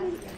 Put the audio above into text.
嗯。